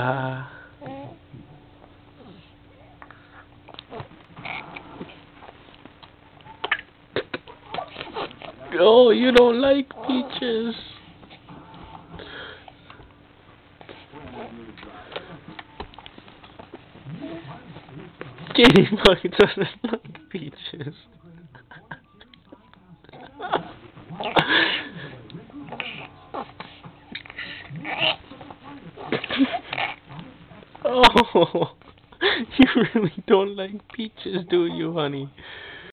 Uh, oh, you don't like peaches. Kitty Bug doesn't like peaches. oh, you really don't like peaches, do you, honey?